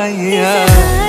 yeah.